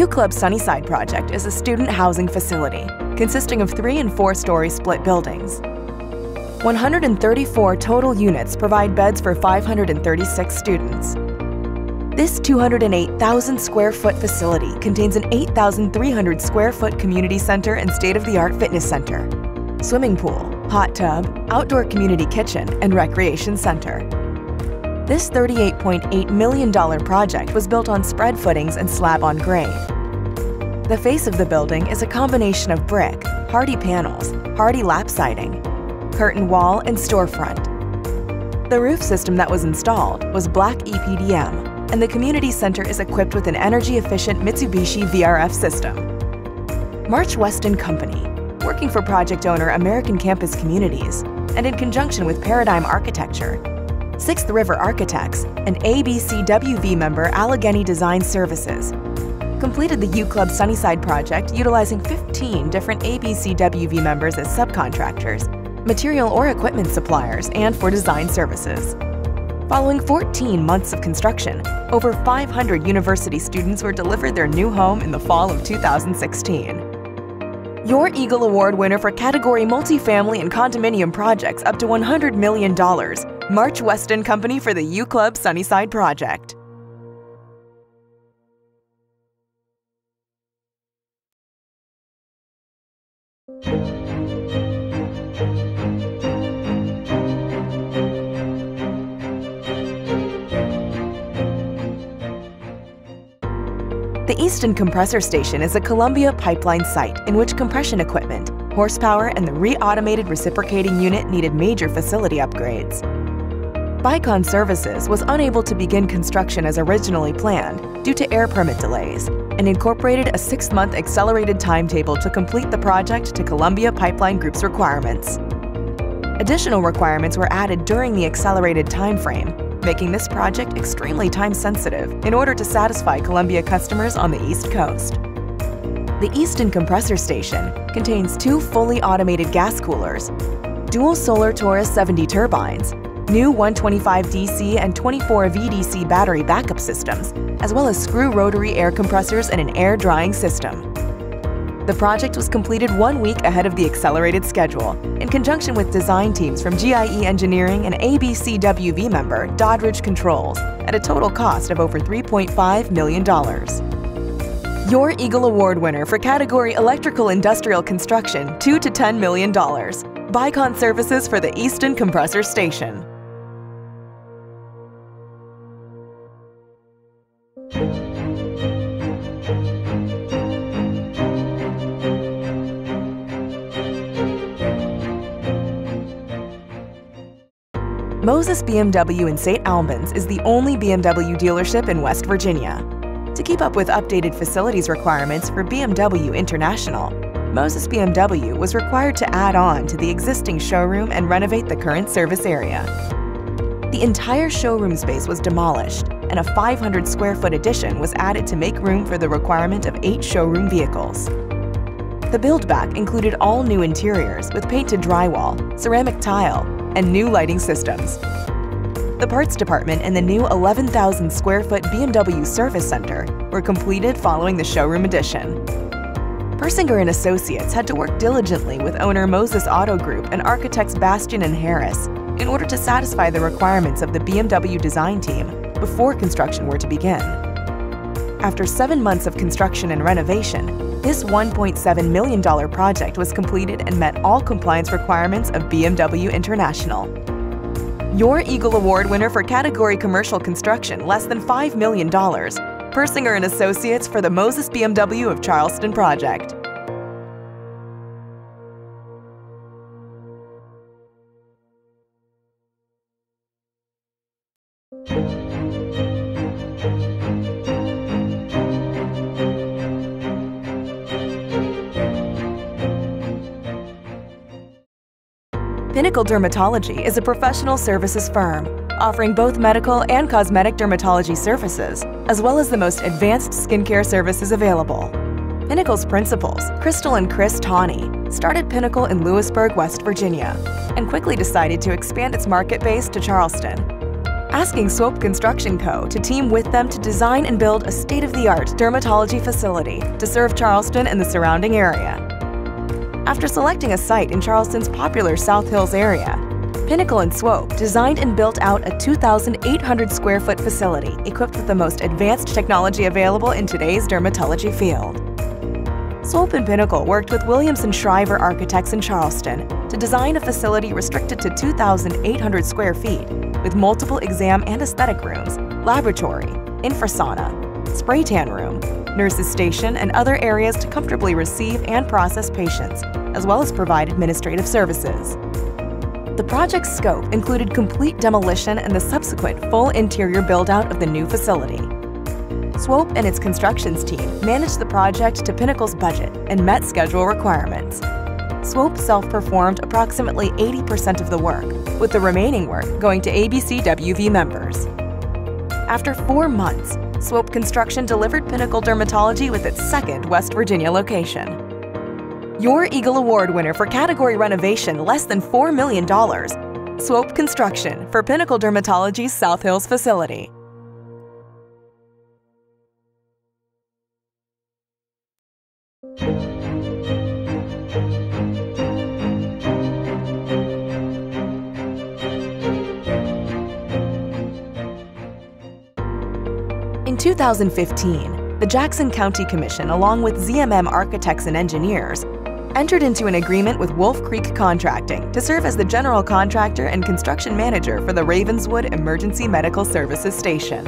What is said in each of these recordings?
U Club Sunnyside project is a student housing facility consisting of three and four story split buildings. 134 total units provide beds for 536 students. This 208,000 square foot facility contains an 8,300 square foot community center and state of the art fitness center, swimming pool, hot tub, outdoor community kitchen, and recreation center. This $38.8 million project was built on spread footings and slab on grade. The face of the building is a combination of brick, Hardie panels, Hardie lap siding, curtain wall, and storefront. The roof system that was installed was black EPDM, and the community center is equipped with an energy-efficient Mitsubishi VRF system. March Westin Company, working for project owner American Campus Communities, and in conjunction with Paradigm Architecture, Sixth River Architects, and ABCWV member Allegheny Design Services, completed the U Club Sunnyside project utilizing 15 different ABCWV members as subcontractors, material or equipment suppliers, and for design services. Following 14 months of construction, over 500 university students were delivered their new home in the fall of 2016. Your Eagle Award winner for category multifamily and condominium projects up to $100 million, March Westin Company for the U Club Sunnyside project. Easton Compressor Station is a Columbia pipeline site in which compression equipment, horsepower, and the re-automated reciprocating unit needed major facility upgrades. Bicon Services was unable to begin construction as originally planned due to air permit delays and incorporated a six-month accelerated timetable to complete the project to Columbia Pipeline Group's requirements. Additional requirements were added during the accelerated timeframe, making this project extremely time-sensitive in order to satisfy Columbia customers on the East Coast. The Easton Compressor Station contains two fully automated gas coolers, dual Solar Taurus 70 turbines, new 125 DC and 24 VDC battery backup systems, as well as screw rotary air compressors and an air drying system. The project was completed one week ahead of the accelerated schedule in conjunction with design teams from GIE Engineering and ABCWV member Doddridge Controls at a total cost of over $3.5 million. Your Eagle Award winner for category Electrical Industrial Construction 2 to $10 million. Bicon Services for the Easton Compressor Station. Moses BMW in St. Albans is the only BMW dealership in West Virginia. To keep up with updated facilities requirements for BMW International, Moses BMW was required to add on to the existing showroom and renovate the current service area. The entire showroom space was demolished, and a 500 square foot addition was added to make room for the requirement of eight showroom vehicles. The build back included all new interiors with painted drywall, ceramic tile, and new lighting systems. The parts department and the new 11,000 square foot BMW service center were completed following the showroom addition. Persinger and Associates had to work diligently with owner Moses Auto Group and architects Bastian and Harris in order to satisfy the requirements of the BMW design team before construction were to begin. After seven months of construction and renovation, this $1.7 million project was completed and met all compliance requirements of BMW International. Your Eagle Award winner for category commercial construction less than $5 million, Persinger and Associates for the Moses BMW of Charleston project. Pinnacle Dermatology is a professional services firm offering both medical and cosmetic dermatology services, as well as the most advanced skincare services available. Pinnacle's principals, Crystal and Chris Tawney, started Pinnacle in Lewisburg, West Virginia, and quickly decided to expand its market base to Charleston. asking Swope Construction Co. to team with them to design and build a state-of-the-art dermatology facility to serve Charleston and the surrounding area. After selecting a site in Charleston's popular South Hills area, Pinnacle and Swope designed and built out a 2,800 square foot facility equipped with the most advanced technology available in today's dermatology field. Swope and Pinnacle worked with Williamson Shriver Architects in Charleston to design a facility restricted to 2,800 square feet with multiple exam and aesthetic rooms, laboratory, infrasauna, spray tan room, nurses station, and other areas to comfortably receive and process patients, as well as provide administrative services. The project's scope included complete demolition and the subsequent full interior build-out of the new facility. Swope and its constructions team managed the project to Pinnacle's budget and met schedule requirements. Swope self-performed approximately 80% of the work, with the remaining work going to ABCWV members. After four months, Swope Construction delivered Pinnacle Dermatology with its second West Virginia location. Your Eagle Award winner for category renovation less than $4 million. Swope Construction for Pinnacle Dermatology's South Hills facility. In 2015, the Jackson County Commission, along with ZMM Architects and Engineers, entered into an agreement with Wolf Creek Contracting to serve as the general contractor and construction manager for the Ravenswood Emergency Medical Services Station.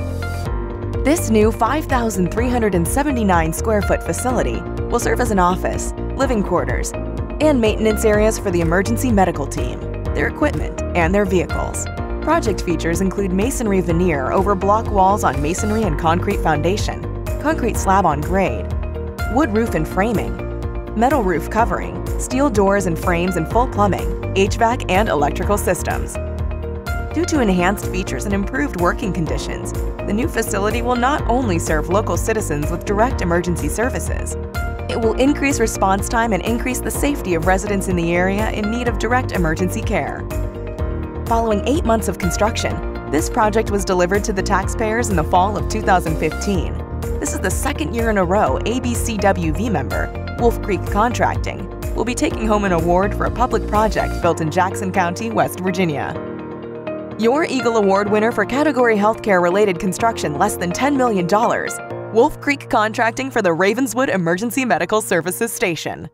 This new 5,379 square foot facility will serve as an office, living quarters, and maintenance areas for the emergency medical team, their equipment, and their vehicles. Project features include masonry veneer over block walls on masonry and concrete foundation, concrete slab on grade, wood roof and framing, metal roof covering, steel doors and frames and full plumbing, HVAC and electrical systems. Due to enhanced features and improved working conditions, the new facility will not only serve local citizens with direct emergency services, it will increase response time and increase the safety of residents in the area in need of direct emergency care. Following eight months of construction, this project was delivered to the taxpayers in the fall of 2015. This is the second year in a row ABCWV member, Wolf Creek Contracting, will be taking home an award for a public project built in Jackson County, West Virginia. Your Eagle Award winner for category healthcare related construction less than $10 million, Wolf Creek Contracting for the Ravenswood Emergency Medical Services Station.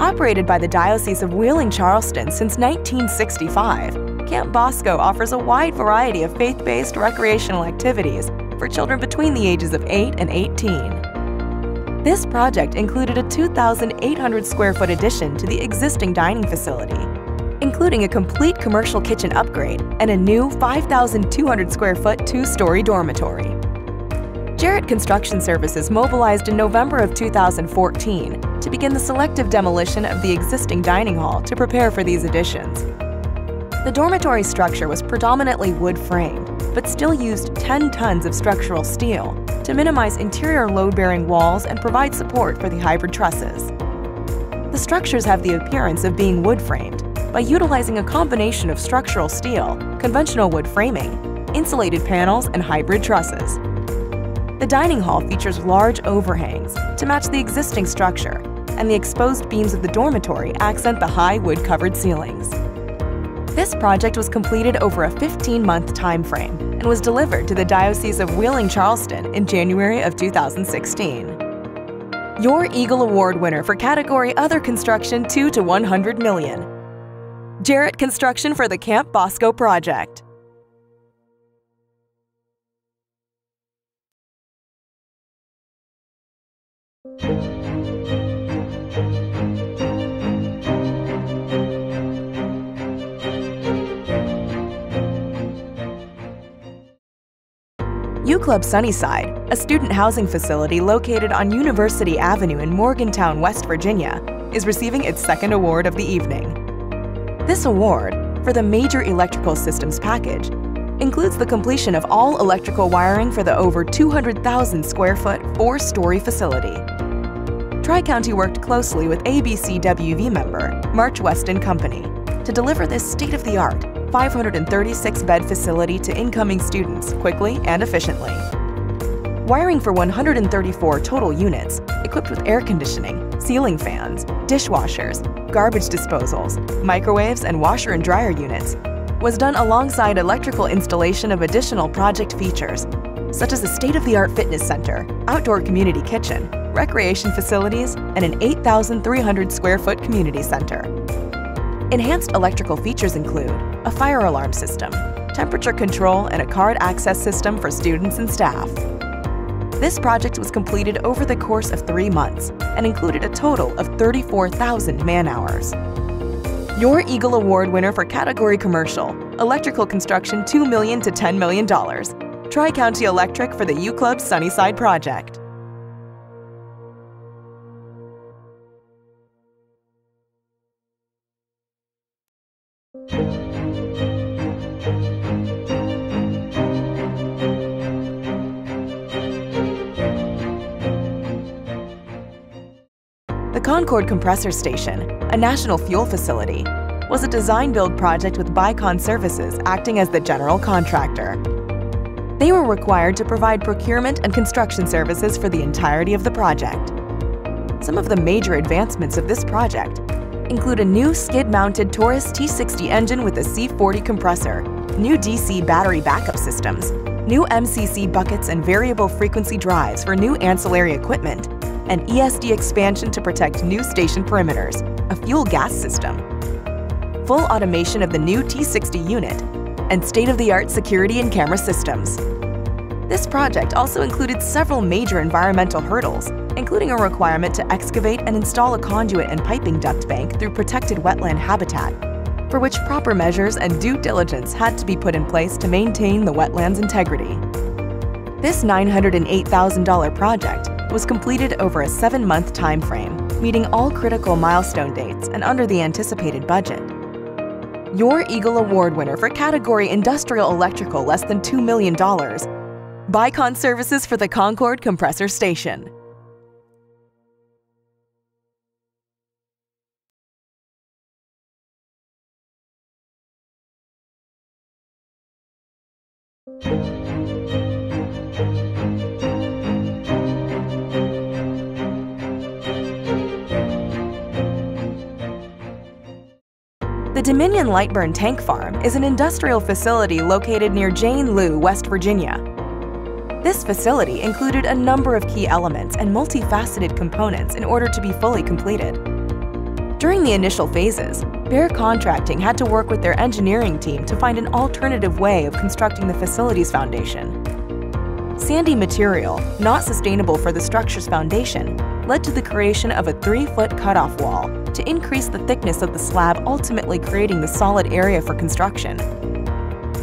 Operated by the Diocese of Wheeling Charleston since 1965, Camp Bosco offers a wide variety of faith based recreational activities for children between the ages of 8 and 18. This project included a 2,800 square foot addition to the existing dining facility, including a complete commercial kitchen upgrade and a new 5,200 square foot two story dormitory. Jarrett Construction Services mobilized in November of 2014 to begin the selective demolition of the existing dining hall to prepare for these additions. The dormitory structure was predominantly wood framed, but still used 10 tons of structural steel to minimize interior load bearing walls and provide support for the hybrid trusses. The structures have the appearance of being wood framed by utilizing a combination of structural steel, conventional wood framing, insulated panels, and hybrid trusses. The dining hall features large overhangs to match the existing structure, and the exposed beams of the dormitory accent the high wood-covered ceilings. This project was completed over a 15-month time frame and was delivered to the Diocese of Wheeling-Charleston in January of 2016. Your Eagle Award winner for category Other Construction 2 to 100 million. Jarrett Construction for the Camp Bosco project. U Club Sunnyside, a student housing facility located on University Avenue in Morgantown, West Virginia, is receiving its second award of the evening. This award, for the Major Electrical Systems package, includes the completion of all electrical wiring for the over 200,000 square foot, four story facility. Tri County worked closely with ABCWV member March Westin Company to deliver this state of the art 536 bed facility to incoming students quickly and efficiently. Wiring for 134 total units, equipped with air conditioning, ceiling fans, dishwashers, garbage disposals, microwaves, and washer and dryer units, was done alongside electrical installation of additional project features, such as a state-of-the-art fitness center, outdoor community kitchen, recreation facilities, and an 8,300 square foot community center. Enhanced electrical features include a fire alarm system, temperature control, and a card access system for students and staff. This project was completed over the course of three months and included a total of 34,000 man-hours. Your Eagle Award winner for category commercial, electrical construction $2 million to $10 million. Tri-County Electric for the U-Club Sunnyside project. The Concord Compressor Station, a national fuel facility, was a design-build project with Bicon Services acting as the general contractor. They were required to provide procurement and construction services for the entirety of the project. Some of the major advancements of this project include a new skid-mounted Taurus T60 engine with a C40 compressor, new DC battery backup systems, new MCC buckets and variable frequency drives for new ancillary equipment, and ESD expansion to protect new station perimeters, a fuel gas system, full automation of the new T60 unit, and state-of-the-art security and camera systems. This project also included several major environmental hurdles, including a requirement to excavate and install a conduit and piping duct bank through protected wetland habitat, for which proper measures and due diligence had to be put in place to maintain the wetland's integrity. This $908,000 project was completed over a seven-month time frame, meeting all critical milestone dates and under the anticipated budget. Your Eagle Award winner for category Industrial Electrical less than $2 million. Bicon Services for the Concord Compressor Station. The Dominion Lightburn Tank Farm is an industrial facility located near Jane Lew, West Virginia. This facility included a number of key elements and multifaceted components in order to be fully completed. During the initial phases, Bear Contracting had to work with their engineering team to find an alternative way of constructing the facility's foundation. Sandy material, not sustainable for the structure's foundation, led to the creation of a 3-foot cutoff wall to increase the thickness of the slab ultimately creating the solid area for construction.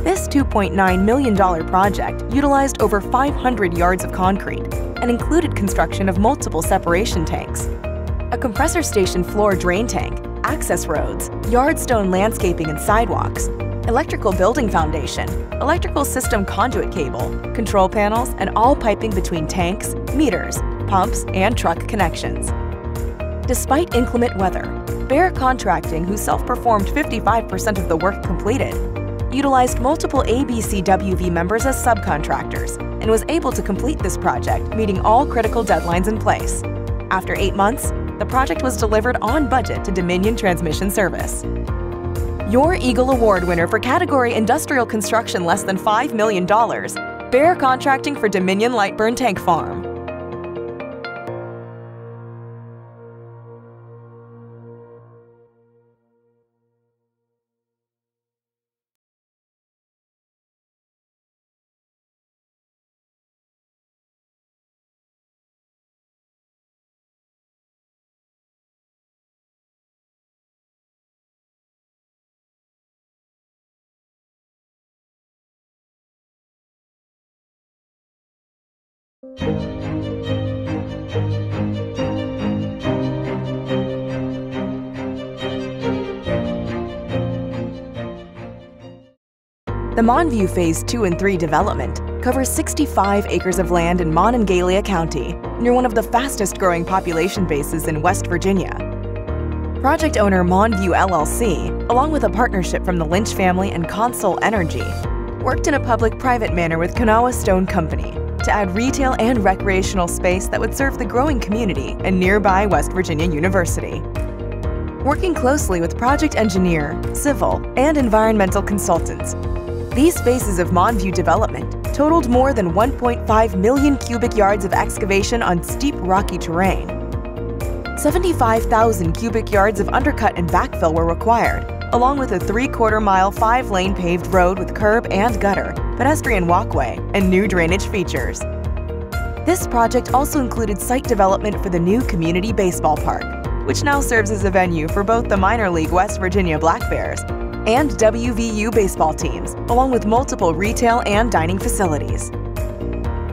This $2.9 million project utilized over 500 yards of concrete and included construction of multiple separation tanks, a compressor station floor drain tank, access roads, yardstone landscaping and sidewalks, electrical building foundation, electrical system conduit cable, control panels, and all piping between tanks, meters, pumps, and truck connections. Despite inclement weather, Bear Contracting, who self-performed 55% of the work completed, utilized multiple ABCWV members as subcontractors and was able to complete this project, meeting all critical deadlines in place. After eight months, the project was delivered on budget to Dominion Transmission Service. Your Eagle Award winner for category Industrial Construction less than $5 million, Bear Contracting for Dominion Lightburn Tank Farm. The Monview Phase 2 and 3 development covers 65 acres of land in Monongalia County, near one of the fastest growing population bases in West Virginia. Project owner Monview LLC, along with a partnership from the Lynch family and Consol Energy, worked in a public-private manner with Kanawha Stone Company to add retail and recreational space that would serve the growing community and nearby West Virginia University. Working closely with project engineer, civil, and environmental consultants, these phases of Monview development totaled more than 1.5 million cubic yards of excavation on steep rocky terrain. 75,000 cubic yards of undercut and backfill were required, along with a three-quarter mile five-lane paved road with curb and gutter, pedestrian walkway, and new drainage features. This project also included site development for the new community baseball park, which now serves as a venue for both the minor league West Virginia Black Bears and WVU baseball teams, along with multiple retail and dining facilities.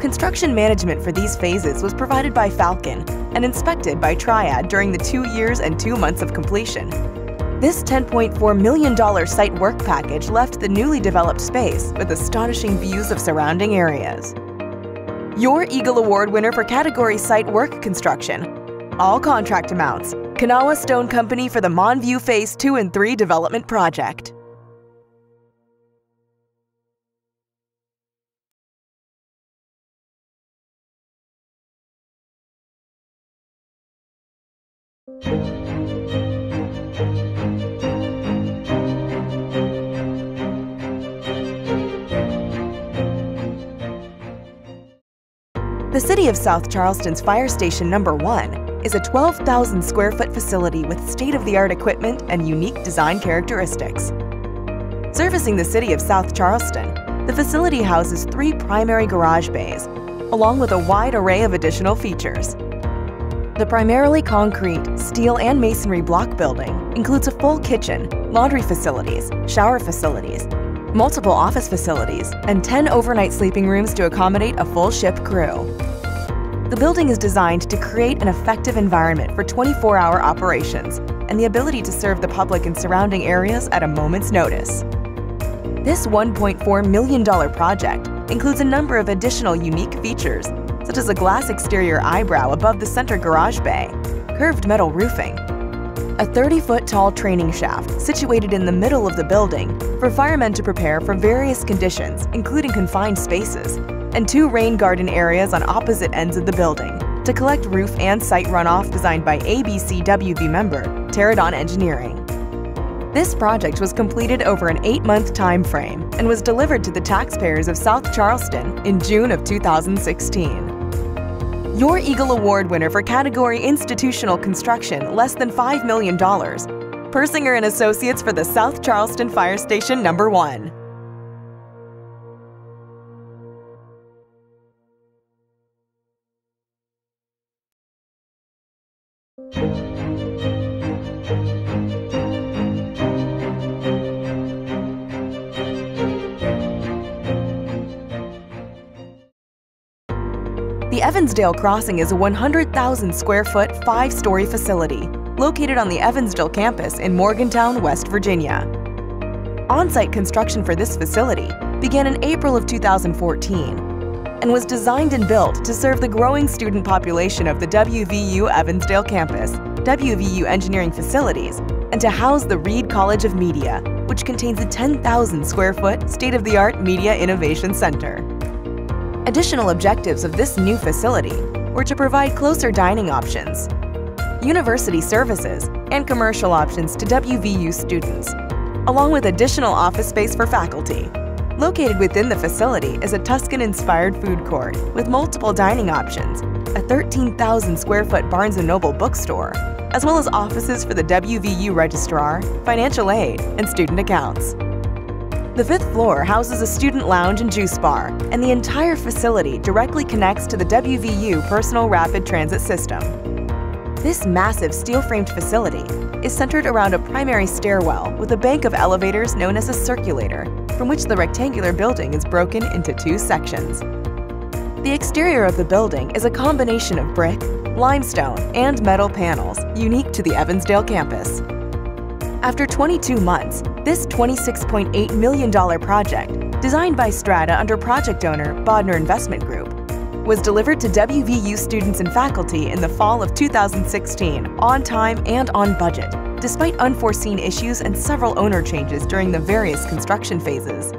Construction management for these phases was provided by Falcon and inspected by Triad during the two years and two months of completion. This $10.4 million site work package left the newly developed space with astonishing views of surrounding areas. Your Eagle Award winner for category Site Work Construction. All contract amounts Kanawha Stone Company for the Monview Phase 2 and 3 development project. The City of South Charleston's Fire Station Number 1 is a 12,000 square foot facility with state-of-the-art equipment and unique design characteristics. Servicing the city of South Charleston, the facility houses three primary garage bays, along with a wide array of additional features. The primarily concrete, steel, and masonry block building includes a full kitchen, laundry facilities, shower facilities, multiple office facilities, and 10 overnight sleeping rooms to accommodate a full ship crew. The building is designed to create an effective environment for 24-hour operations and the ability to serve the public in surrounding areas at a moment's notice. This $1.4 million project includes a number of additional unique features, such as a glass exterior eyebrow above the center garage bay, curved metal roofing, a 30-foot tall training shaft situated in the middle of the building for firemen to prepare for various conditions, including confined spaces, and two rain garden areas on opposite ends of the building to collect roof and site runoff designed by ABCWV member Terradon Engineering. This project was completed over an eight-month time frame and was delivered to the taxpayers of South Charleston in June of 2016. Your Eagle Award winner for category Institutional Construction less than $5 million. Persinger & Associates for the South Charleston Fire Station Number 1. Evansdale Crossing is a 100,000 square foot, five story facility located on the Evansdale campus in Morgantown, West Virginia. On site construction for this facility began in April of 2014 and was designed and built to serve the growing student population of the WVU Evansdale campus, WVU engineering facilities, and to house the Reed College of Media, which contains a 10,000 square foot state of the art Media Innovation Center. Additional objectives of this new facility were to provide closer dining options, university services, and commercial options to WVU students, along with additional office space for faculty. Located within the facility is a Tuscan-inspired food court with multiple dining options, a 13,000 square foot Barnes & Noble bookstore, as well as offices for the WVU registrar, financial aid, and student accounts. The fifth floor houses a student lounge and juice bar, and the entire facility directly connects to the WVU Personal Rapid Transit System. This massive steel-framed facility is centered around a primary stairwell with a bank of elevators known as a circulator, from which the rectangular building is broken into two sections. The exterior of the building is a combination of brick, limestone, and metal panels unique to the Evansdale campus. After 22 months, this $26.8 million project, designed by Strata under project owner Bodner Investment Group, was delivered to WVU students and faculty in the fall of 2016 on time and on budget, despite unforeseen issues and several owner changes during the various construction phases.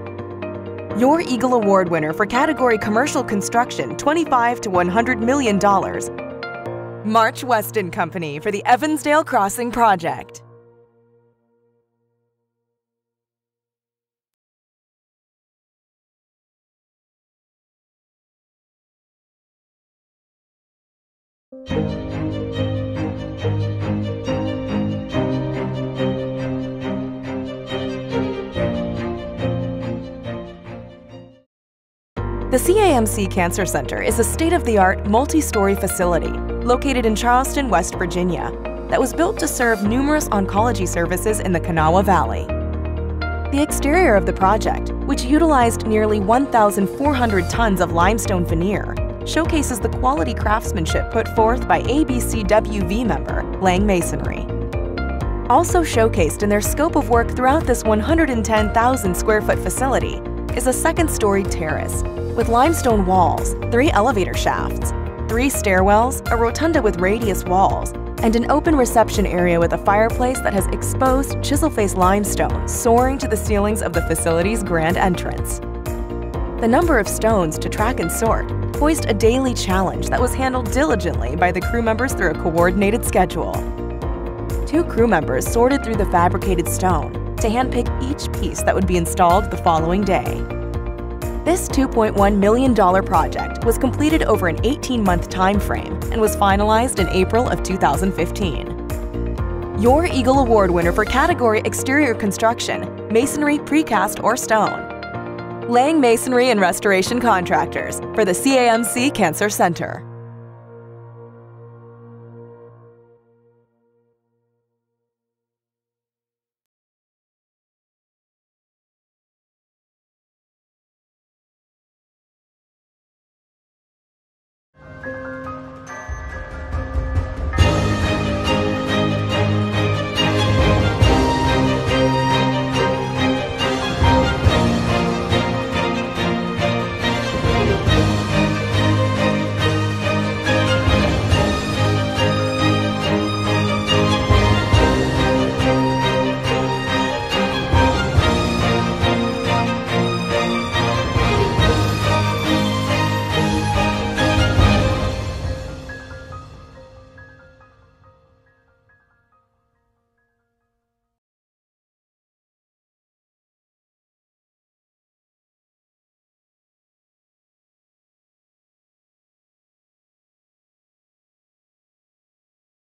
Your Eagle Award winner for category Commercial Construction 25 to $100 million. March Westin Company for the Evansdale Crossing Project. The CAMC Cancer Center is a state-of-the-art multi-story facility located in Charleston, West Virginia, that was built to serve numerous oncology services in the Kanawha Valley. The exterior of the project, which utilized nearly 1,400 tons of limestone veneer, showcases the quality craftsmanship put forth by ABCWV member Lang Masonry. Also showcased in their scope of work throughout this 110,000 square foot facility is a second-story terrace with limestone walls, three elevator shafts, three stairwells, a rotunda with radius walls, and an open reception area with a fireplace that has exposed chisel-face limestone soaring to the ceilings of the facility's grand entrance. The number of stones to track and sort posed a daily challenge that was handled diligently by the crew members through a coordinated schedule. Two crew members sorted through the fabricated stone to handpick each piece that would be installed the following day. This $2.1 million project was completed over an 18-month time frame and was finalized in April of 2015. Your Eagle Award winner for category Exterior Construction, Masonry, Precast, or Stone. Lang Masonry and Restoration Contractors for the CAMC Cancer Center.